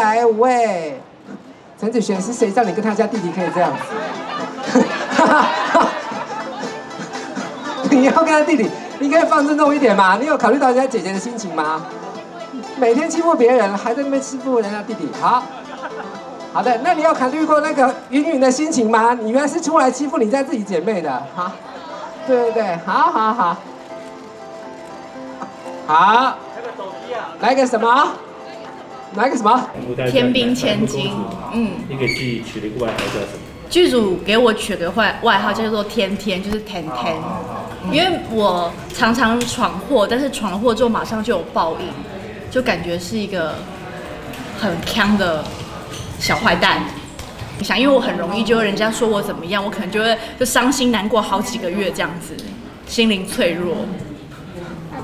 来喂，陈子璇是谁叫你跟他家弟弟可以这样子？你要跟他弟弟，你可以放尊重一点嘛？你有考虑到人家姐姐的心情吗？每天欺负别人，还在那边欺负人家弟弟，好。好的，那你有考虑过那个云云的心情吗？你原来是出来欺负你家自己姐妹的，好，对对对，好好好，好，来个手机啊来个什么？来个什么？天兵千金，嗯，你给自己取了一个外号叫什么？剧组给我取个外外号叫做天天，就是天天，因为我常常闯祸，但是闯了祸之后马上就有报应，就感觉是一个很强的。小坏蛋，你想，因为我很容易就人家说我怎么样，我可能就会就伤心难过好几个月这样子，心灵脆弱。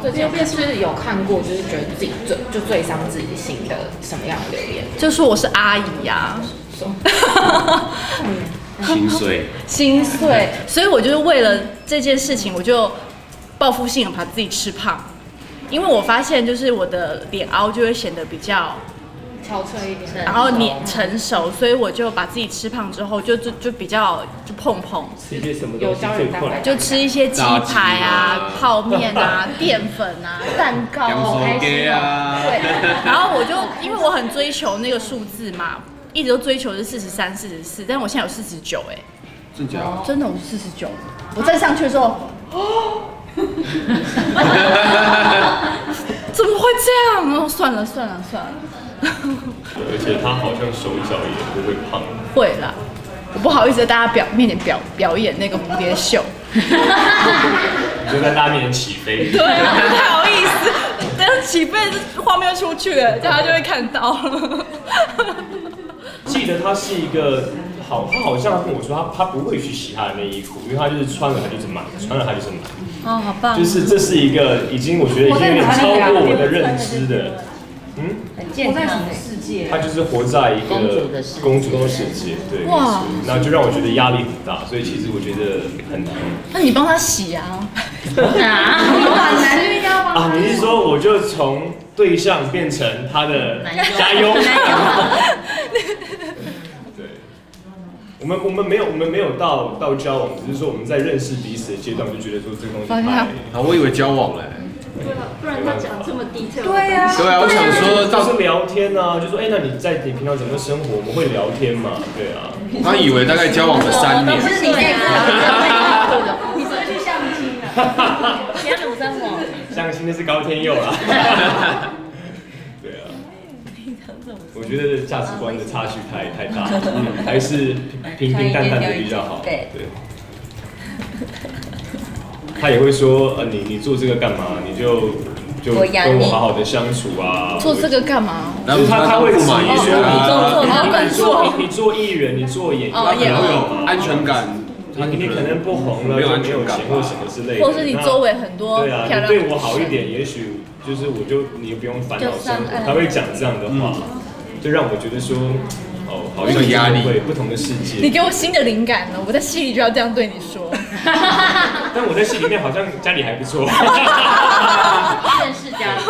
最近是不是有看过，就是觉得自己最就最伤自己心的什么样的留言？就说我是阿姨呀，心碎，心碎。所以我就是为了这件事情，我就报复性的把自己吃胖，因为我发现就是我的脸凹就会显得比较。憔悴一点，然后你成熟，所以我就把自己吃胖之后，就就就比较就碰碰，吃一些什么东西最快？就吃一些鸡排啊、泡面啊、淀粉啊、蛋糕啊，对。然后我就因为我很追求那个数字嘛，一直都追求是四十三、四十四，但是我现在有四十九，哎，真假？真的我是四十九，我再上去的时候，怎么会这样？哦，算了算了算了。而且他好像手脚也不会胖。会啦，我不好意思在大家表面前表表演那个蝴蝶袖。你就在大家面前起飞。对，不太好意思，等下起飞画面出去了，大家就会看到了。记得他是一个好，他好像跟我说，他他不会去洗他的内衣裤，因为他就是穿了他就是买，穿了他就是买。哦，好棒。就是这是一个已经我觉得已经有点超过我的认知的。嗯，很健康的世界。他就是活在一个公主的世界，对。哇，那就让我觉得压力很大，所以其实我觉得很难。那你帮他洗啊？啊，很难就要帮啊？你是说我就从对象变成他的家佣？对，我们我们没有我们没有到到交往，只是说我们在认识彼此的阶段，就觉得说这个东西太……好，我以为交往嘞。不然他讲这么低调。对啊，对啊，我想说，到是聊天啊，就说，哎，那你在你平常怎么生活？我们会聊天嘛？对啊。他以为大概交往了三年。是你在聊的，你是去相亲啊？你要怎么生活？相亲的是高天佑啊。我觉得价值观的差距太太大，还是平平淡淡的比较好。对对。他也会说，呃，你你做这个干嘛？你就就跟我好好的相处啊。做这个干嘛？然后他他会质疑说，你你做你做艺人，你做演员要有安全感。你你可能不红了，没有钱或什么之类的。或是你周围很多对啊，你对我好一点，也许就是我就你不用烦恼生活。他会讲这样的话，就让我觉得说。哦，好有压力，不同的世界。你给我新的灵感了，我在戏里就要这样对你说。但我在戏里面好像家里还不错。电视家庭。